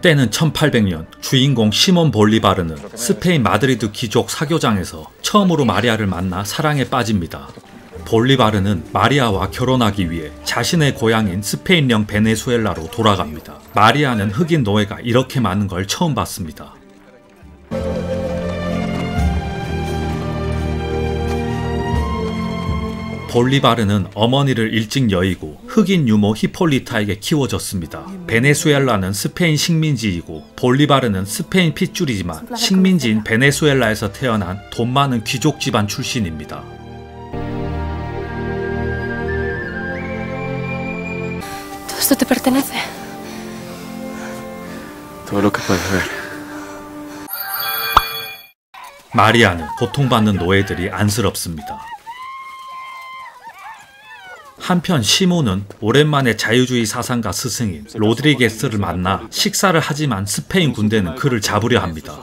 때는 1800년 주인공 시몬 볼리바르는 스페인 마드리드 귀족 사교장에서 처음으로 마리아를 만나 사랑에 빠집니다. 볼리바르는 마리아와 결혼하기 위해 자신의 고향인 스페인령 베네수엘라로 돌아갑니다. 마리아는 흑인 노예가 이렇게 많은 걸 처음 봤습니다. 볼리바르는 어머니를 일찍 여의고 흑인 유모 히폴리타에게 키워졌습니다. 베네수엘라는 스페인 식민지이고 볼리바르는 스페인 핏줄이지만 식민지인 베네수엘라에서 태어난 돈 많은 귀족 집안 출신입니다. Todo esto te pertenece. Todo lo que puedes ver. 마리아는 고통받는 노예들이 안쓰럽습니다. 한편 시모는 오랜만에 자유주의 사상가 스승인 로드리게스를 만나 식사를 하지만 스페인 군대는 그를 잡으려 합니다.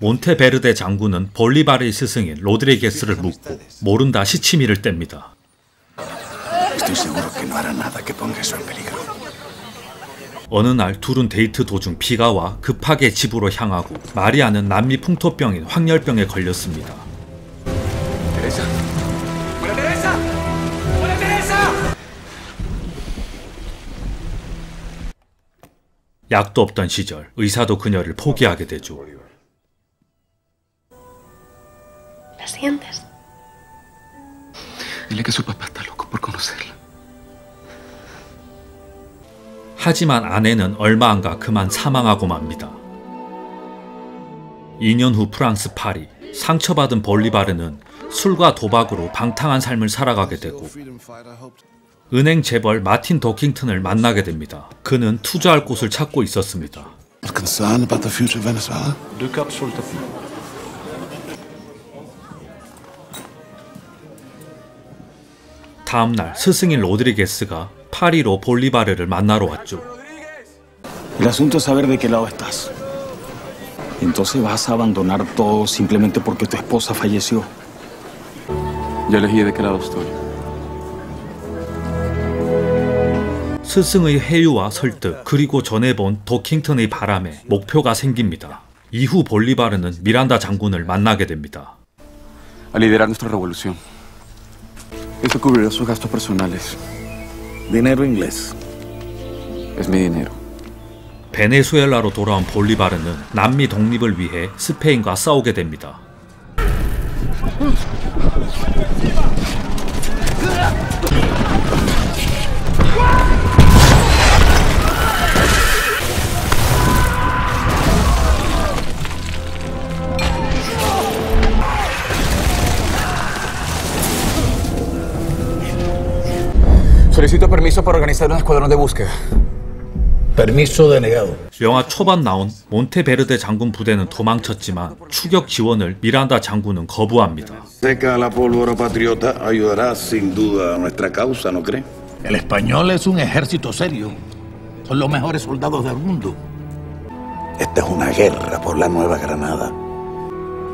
몬테베르데 장군은 볼리바르의 스승인 로드리게스를 묻고 모른다 시치미를 뗍니다. Estoy seguro que no hará nada que ponga eso en peligro. 어느 날 둘은 데이트 도중 비가 와 급하게 집으로 향하고 마리아는 남미 풍토병인 황열병에 걸렸습니다. Teresa. 약도 없던 시절 의사도 그녀를 포기하게 되죠. ¿La sientes? Dile que su papá está loco por conocerla. 하지만 아내는 얼마 안가 그만 사망하고 맙니다. 2년 후 프랑스 파리 상처받은 볼리바르는 술과 도박으로 방탕한 삶을 살아가게 되고 은행 재벌 마틴 도킹턴을 만나게 됩니다. 그는 투자할 곳을 찾고 있었습니다. You're concerned about the future of Venezuela? 다음 날 스승인 로드리게스가 파리로 볼리바르를 만나러 왔죠. El asunto es saber de qué lado estás. Entonces vas a abandonar todo simplemente porque tu esposa falleció. Ya elegí de qué lado estoy. 스승의 회유와 설득 그리고 전해본 도킹턴의 바람에 목표가 생깁니다. 이후 볼리바르는 미란다 장군을 만나게 됩니다. A liderar nuestra revolución. Eso cubrirá sus gastos personales. Dinero inglés. Es mi dinero. 베네수엘라로 돌아온 볼리바르는 남미 독립을 위해 스페인과 싸우게 됩니다. Solicito permiso para organizar un escuadrón de búsqueda. Permiso denegado. 영화 초반 나온 몬테베르데 장군 부대는 도망쳤지만 추격 지원을 미란다 장군은 거부합니다. Seca la pólvora patriota ayudará sin duda a nuestra causa, ¿no cree? El español es un ejército serio. Son los mejores soldados del mundo. Esta es una guerra por la Nueva Granada.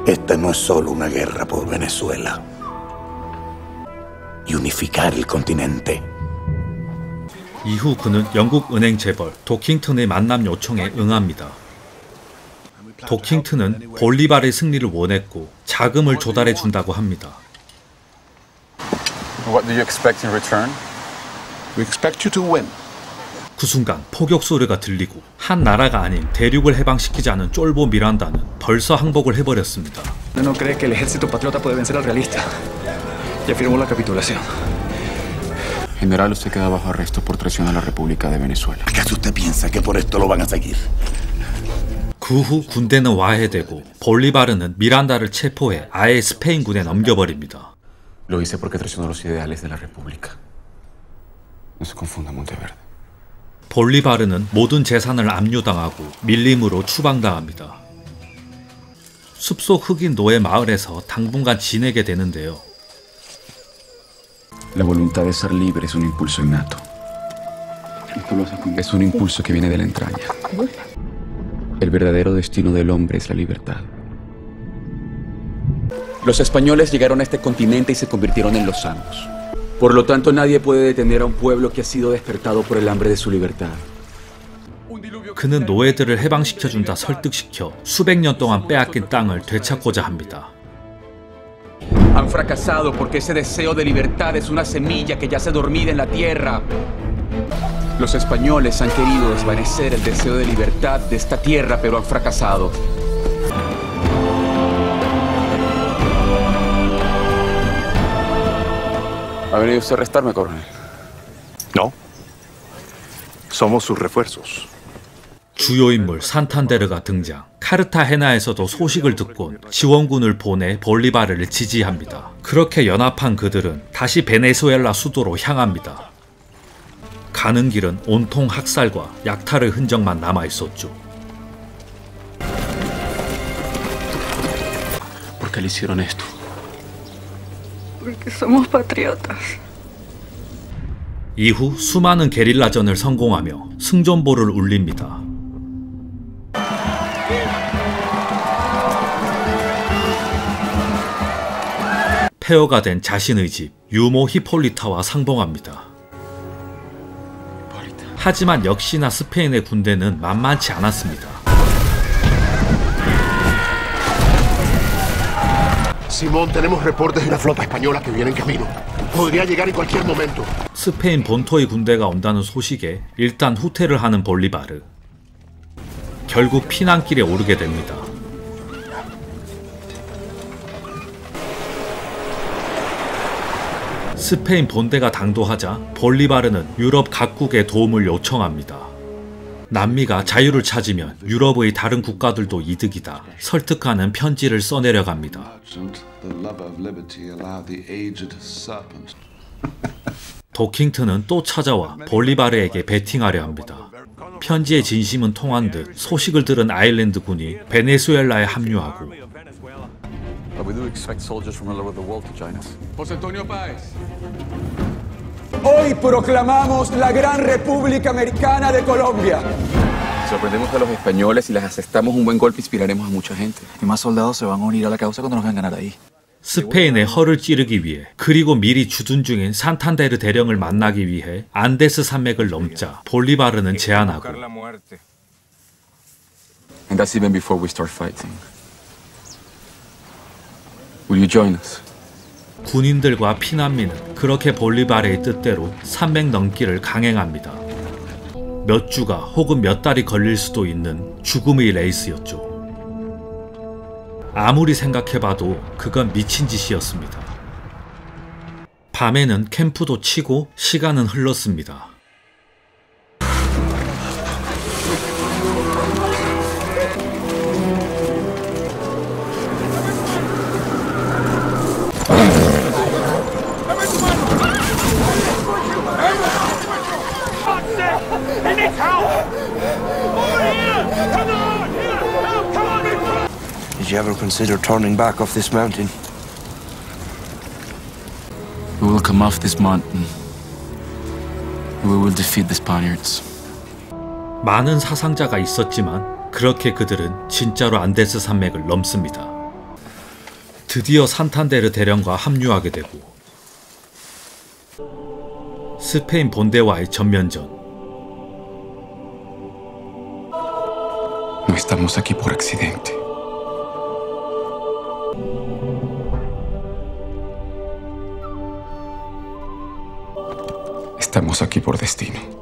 Esta no es solo una guerra por Venezuela. Y unificar el continente. 이후 그는 영국 은행 재벌 도킹턴의 만남 요청에 응합니다. 도킹턴은 볼리바르의 승리를 원했고 자금을 조달해 준다고 합니다. What do you expect in return? We expect you to win. 그 순간 포격 소리가 들리고 한 나라가 아닌 대륙을 해방시키자는 쫄보 미란다는 벌써 항복을 해버렸습니다. No cree General, usted queda bajo arresto por traición a la República de Venezuela. ¿Acaso usted piensa que por esto lo van a seguir? 그 후 군대는 와해되고 볼리바르는 미란다를 체포해 아예 스페인군에 넘겨버립니다. Lo hice porque traicionó los ideales de la República. No se confunda, Monteverde. 볼리바르는 모든 재산을 압류당하고 밀림으로 추방당합니다. 숲속 흑인 노예 마을에서 당분간 지내게 되는데요. La voluntad de ser libre es un impulso innato. Esto lo haces con... Es un impulso que viene de la entraña. El verdadero destino del hombre es la libertad. Los españoles llegaron a este continente y se convirtieron en los amos. Por lo tanto, nadie puede detener a un pueblo que ha sido despertado por el hambre de su libertad. 그는 노예들을 해방시켜준다 설득시켜 수백 년 동안 빼앗긴 땅을 되찾고자 합니다. Han fracasado porque ese deseo de libertad es una semilla que yace dormida en la tierra. Los españoles han querido desvanecer el deseo de libertad de esta tierra, pero han fracasado. ¿Ha venido usted a arrestarme, coronel? No. Somos sus refuerzos. 주요 인물 산탄데르가 등장. 카르타헤나에서도 소식을 듣곤 지원군을 보내 볼리바르를 지지합니다. 그렇게 연합한 그들은 다시 베네수엘라 수도로 향합니다. 가는 길은 온통 학살과 약탈의 흔적만 남아 있었죠. 이후 수많은 게릴라전을 성공하며 승전보를 울립니다. 폐허가 된 자신의 집 유모 히폴리타와 상봉합니다. 하지만 역시나 스페인의 군대는 만만치 않았습니다. 스페인 본토의 군대가 온다는 소식에 일단 후퇴를 하는 볼리바르. 결국 피난길에 오르게 됩니다. 스페인 본대가 당도하자 볼리바르는 유럽 각국의 도움을 요청합니다. 남미가 자유를 찾으면 유럽의 다른 국가들도 이득이다. 설득하는 편지를 써내려 갑니다. 도킹트는 또 찾아와 볼리바르에게 베팅하려 합니다. 편지의 진심은 통한 듯 소식을 들은 아일랜드 군이 베네수엘라에 합류하고 We do expect soldiers from all over the world to join us. José Antonio Páez. Hoy proclamamos la gran República Americana de Colombia. Sorprendemos a los españoles y les asestamos un buen golpe, inspiraremos a mucha gente. Y más soldados se van a unir a la causa cuando nos vean ganar ahí. 스페인의 허를 찌르기 위해 그리고 미리 주둔 중인 산탄데르 대령을 만나기 위해 안데스 산맥을 넘자 볼리바르는 제안하고 And that's even before we start fighting. Will you join us? 군인들과 피난민은 그렇게 볼리바르의 뜻대로 산맥 넘기를 강행합니다. 몇 주가 혹은 몇 달이 걸릴 수도 있는 죽음의 레이스였죠. 아무리 생각해봐도 그건 미친 짓이었습니다. 밤에는 캠프도 치고 시간은 흘렀습니다. You ever consider turning back off this mountain? We will come off this mountain. We will defeat the Spaniards. 많은 사상자가 있었지만 그렇게 그들은 진짜로 안데스 산맥을 넘습니다. 드디어 산탄데르 대령과 합류하게 되고 스페인 본대와의 전면전 No estamos aquí por accidente. Aquí por destino.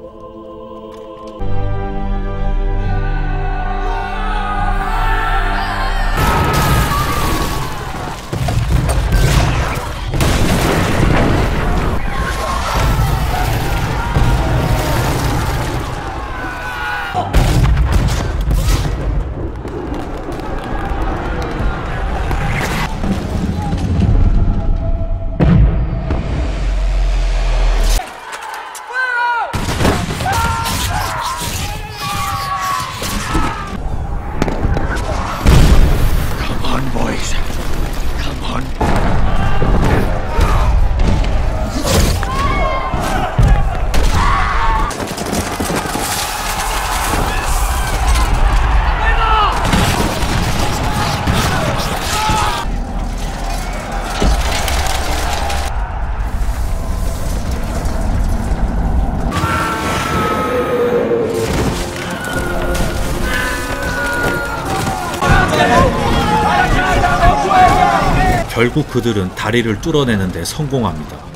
결국 그들은 다리를 뚫어내는 데 성공합니다.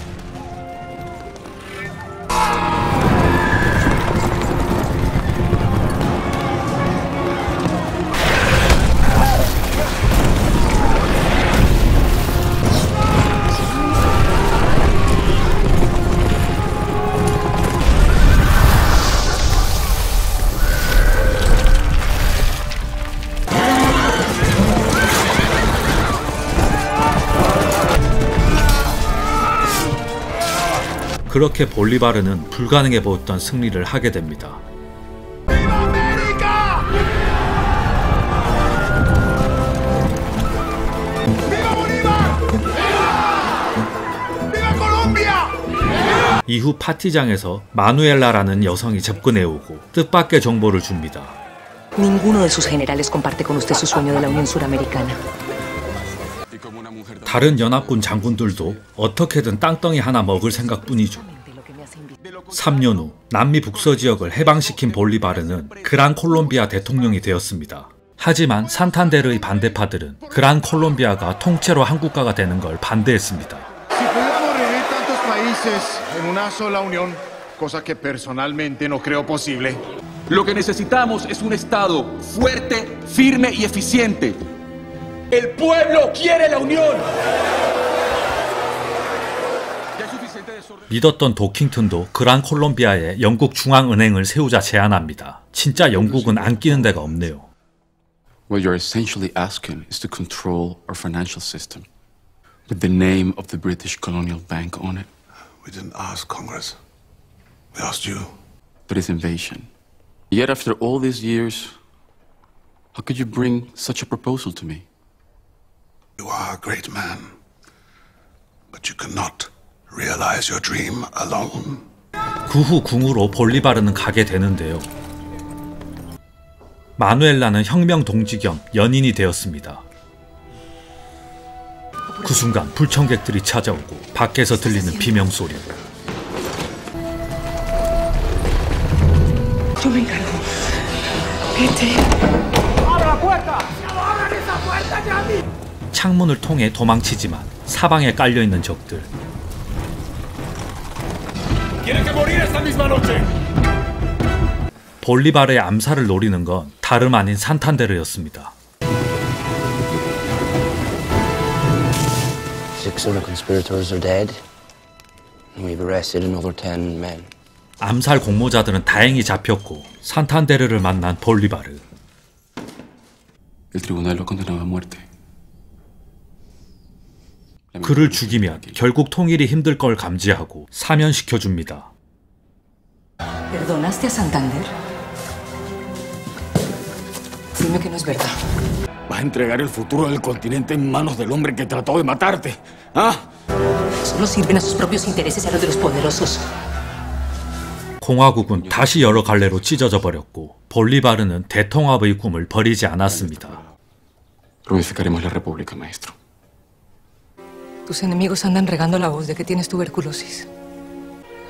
그렇게 볼리바르는 불가능해 보였던 승리를 하게 됩니다. 이후 파티장에서 마누엘라라는 여성이 접근해 오고 뜻밖의 정보를 줍니다. Ninguno de sus generales comparte con usted su sueño de la Unión Suramericana. 다른 연합군 장군들도 어떻게든 땅덩이 하나 먹을 생각뿐이죠. 3년 후 남미 북서 지역을 해방시킨 볼리바르는 그란 콜롬비아 대통령이 되었습니다. 하지만 산탄데르의 반대파들은 그란 콜롬비아가 통째로 한국가가 되는 걸 반대했습니다. El pueblo quiere la unión. 믿었던 도킹턴도 그란 콜롬비아에 영국 중앙은행을 세우자 제안합니다. 진짜 영국은 안 끼는 데가 없네요. What you're essentially asking is to control our financial system with the name of the British Colonial Bank on it. We didn't ask Congress. We asked you. But it's invasion. Yet after all these years, how could you bring such a proposal to me? You are a great man. But you cannot realize your dream alone. 그 후 궁으로 볼리바르는 가게 되는데요. 마누엘라는 혁명 동지 겸 연인이 되었습니다. 그 순간 불청객들이 찾아오고 밖에서 들리는 비명 소리. 창문을 통해 도망치지만 사방에 깔려 있는 적들. 볼리바르의 암살을 노리는 건 다름 아닌 산탄데르였습니다. Six of the conspirators are dead. And we've arrested another ten men. 암살 공모자들은 다행히 잡혔고 산탄데르를 만난 볼리바르. El tribunal lo condenó a muerte. 그를 죽이면 결국 통일이 힘들 걸 감지하고 사면시켜 줍니다. ¿Perdonaste a Santander? Dime que no es verdad. ¿Vas a entregar el futuro del continente en manos del hombre que trató de matarte? ¿Ah? Solo sirven a sus propios intereses y a los de los poderosos. 공화국은 다시 여러 갈래로 찢어져 버렸고 볼리바르는 대통합의 꿈을 버리지 않았습니다. Reunificaremos la República, maestro. Tus enemigos andan regando la voz de que tienes tuberculosis.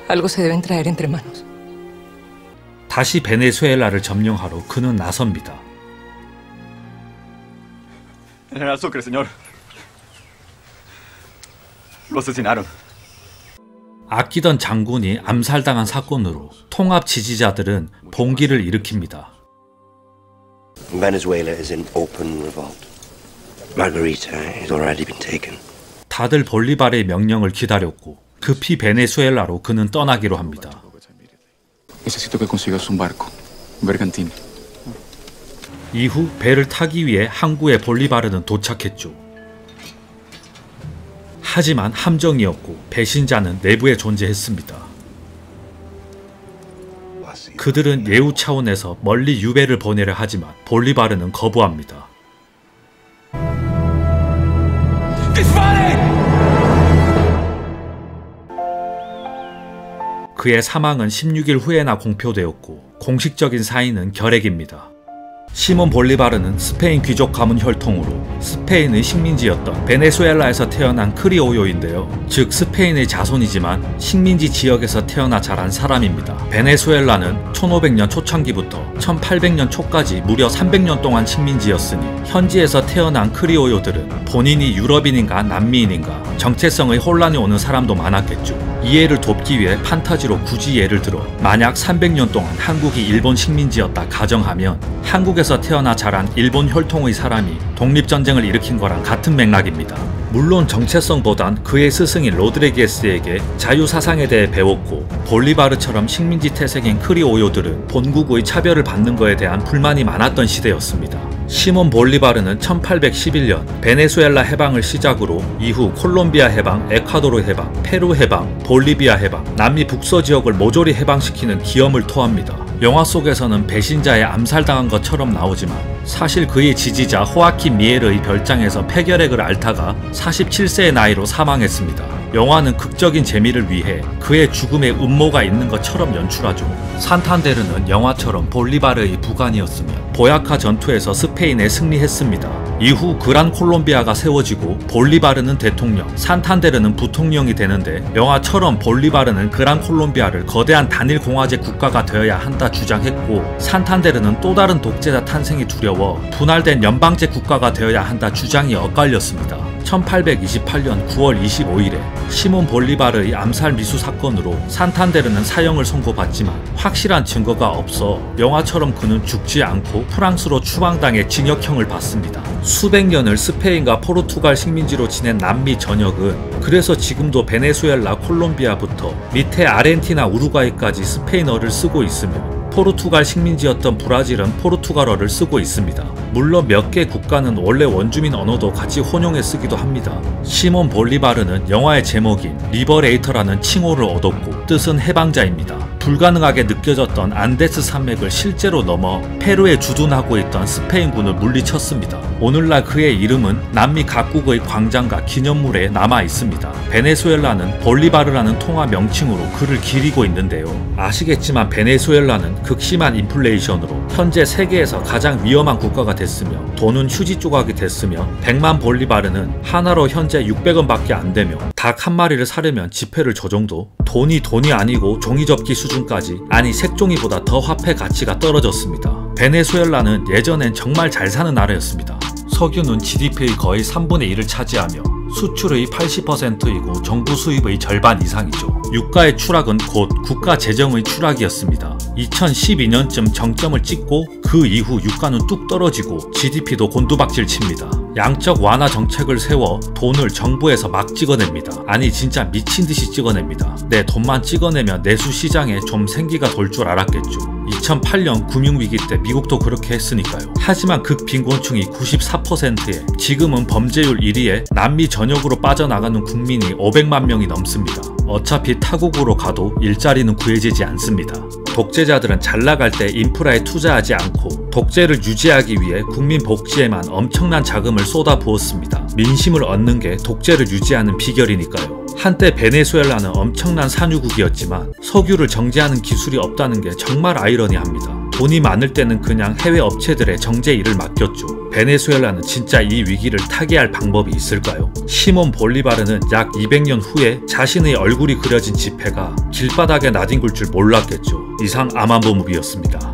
Algo se deben traer entre manos. 다시 베네수엘라를 점령하러 그는 나섭니다. General Sucre, señor. Lo asesinaron. 아끼던 장군이 암살당한 사건으로 통합 지지자들은 봉기를 일으킵니다. Venezuela is in open revolt. Margarita has already been taken. 다들 볼리바르의 명령을 기다렸고 급히 베네수엘라로 그는 떠나기로 합니다. 이후 배를 타기 위해 항구에 볼리바르는 도착했죠. 하지만 함정이었고 배신자는 내부에 존재했습니다. 그들은 예우 차원에서 멀리 유배를 보내려 하지만 볼리바르는 거부합니다. 그의 사망은 16일 후에나 공표되었고 공식적인 사인은 결핵입니다. 시몬 볼리바르는 스페인 귀족 가문 혈통으로 스페인의 식민지였던 베네수엘라에서 태어난 크리오요인데요. 즉 스페인의 자손이지만 식민지 지역에서 태어나 자란 사람입니다. 베네수엘라는 1500년 초창기부터 1800년 초까지 무려 300년 동안 식민지였으니 현지에서 태어난 크리오요들은 본인이 유럽인인가 남미인인가 정체성의 혼란이 오는 사람도 많았겠죠. 이해를 돕기 위해 판타지로 굳이 예를 들어 만약 300년 동안 한국이 일본 식민지였다 가정하면 한국에서 태어나 자란 일본 혈통의 사람이 독립전쟁을 일으킨 거랑 같은 맥락입니다. 물론 정체성보단 그의 스승인 로드리게스에게 자유사상에 대해 배웠고 볼리바르처럼 식민지 태생인 크리오요들은 본국의 차별을 받는 것에 대한 불만이 많았던 시대였습니다. 시몬 볼리바르는 1811년 베네수엘라 해방을 시작으로 이후 콜롬비아 해방, 에콰도르 해방, 페루 해방, 볼리비아 해방, 남미 북서 지역을 모조리 해방시키는 기염을 토합니다. 영화 속에서는 배신자에 암살당한 것처럼 나오지만 사실 그의 지지자 호아킨 미에르의 별장에서 폐결핵을 앓다가 47세의 나이로 사망했습니다. 영화는 극적인 재미를 위해 그의 죽음에 음모가 있는 것처럼 연출하죠. 산탄데르는 영화처럼 볼리바르의 부관이었으며 보야카 전투에서 스페인에 승리했습니다. 이후 그란 콜롬비아가 세워지고 볼리바르는 대통령, 산탄데르는 부통령이 되는데 영화처럼 볼리바르는 그란 콜롬비아를 거대한 단일 공화제 국가가 되어야 한다 주장했고 산탄데르는 또 다른 독재자 탄생이 두려워 분할된 연방제 국가가 되어야 한다 주장이 엇갈렸습니다. 1828년 9월 25일에 시몬 볼리바르의 암살 미수 사건으로 산탄데르는 사형을 선고받지만 확실한 증거가 없어 영화처럼 그는 죽지 않고 프랑스로 추방당해 징역형을 받습니다. 수백 년을 스페인과 포르투갈 식민지로 지낸 남미 전역은 그래서 지금도 베네수엘라 콜롬비아부터 밑에 아르헨티나 우루과이까지 스페인어를 쓰고 있으며 포르투갈 식민지였던 브라질은 포르투갈어를 쓰고 있습니다. 물론 몇 개 국가는 원래 원주민 언어도 같이 혼용해 쓰기도 합니다. 시몬 볼리바르는 영화의 제목인 Liberator라는 칭호를 얻었고 뜻은 해방자입니다. 불가능하게 느껴졌던 안데스 산맥을 실제로 넘어 페루에 주둔하고 있던 스페인군을 물리쳤습니다. 오늘날 그의 이름은 남미 각국의 광장과 기념물에 남아 있습니다. 베네수엘라는 볼리바르라는 통화 명칭으로 그를 기리고 있는데요. 아시겠지만 베네수엘라는 극심한 인플레이션으로 현재 세계에서 가장 위험한 국가가 됐으며 돈은 휴지 조각이 됐으며 100만 볼리바르는 한화로 현재 600원밖에 안 되며 닭 한 마리를 사려면 지폐를 저 정도 돈이 돈이 아니고 종이접기 수준까지 아니 색종이보다 더 화폐 가치가 떨어졌습니다. 베네수엘라는 예전엔 정말 잘 사는 나라였습니다. 석유는 GDP의 거의 3분의 1을 차지하며 수출의 80%이고 정부 수입의 절반 이상이죠. 유가의 추락은 곧 국가 재정의 추락이었습니다. 2012년쯤 정점을 찍고 그 이후 유가는 뚝 떨어지고 GDP도 곤두박질 칩니다. 양적 완화 정책을 세워 돈을 정부에서 막 찍어냅니다. 아니 진짜 미친 듯이 찍어냅니다. 내 돈만 찍어내면 내수 시장에 좀 생기가 돌 줄 알았겠죠. 2008년 금융위기 때 미국도 그렇게 했으니까요. 하지만 극빈곤층이 94%에 지금은 범죄율 1위에 남미 전역으로 빠져나가는 국민이 500만 명이 넘습니다. 어차피 타국으로 가도 일자리는 구해지지 않습니다. 독재자들은 잘 나갈 때 인프라에 투자하지 않고 독재를 유지하기 위해 국민 복지에만 엄청난 자금을 쏟아부었습니다. 민심을 얻는 게 독재를 유지하는 비결이니까요. 한때 베네수엘라는 엄청난 산유국이었지만 석유를 정제하는 기술이 없다는 게 정말 아이러니합니다. 돈이 많을 때는 그냥 해외 업체들의 정제 일을 맡겼죠. 베네수엘라는 진짜 이 위기를 타개할 방법이 있을까요? 시몬 볼리바르는 약 200년 후에 자신의 얼굴이 그려진 지폐가 길바닥에 나뒹굴 줄 몰랐겠죠. 이상 아만보 무비였습니다.